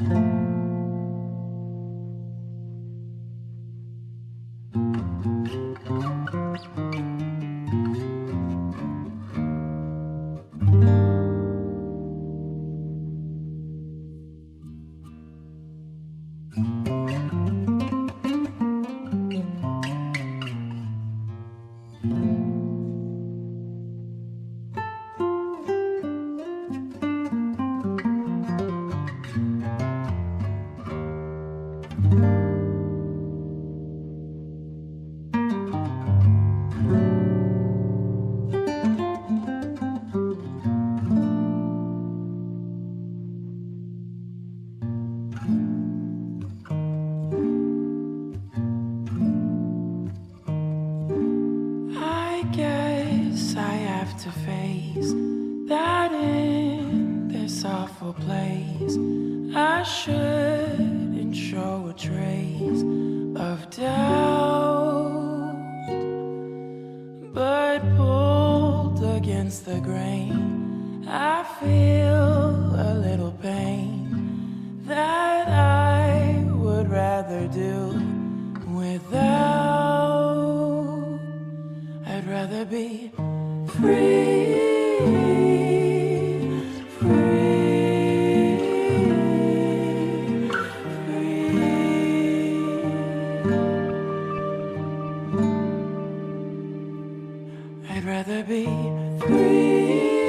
I shouldn't show a trace of doubt, but pulled against the grain, I feel a little pain that I would rather do without. I'd rather be free, free, rather be free.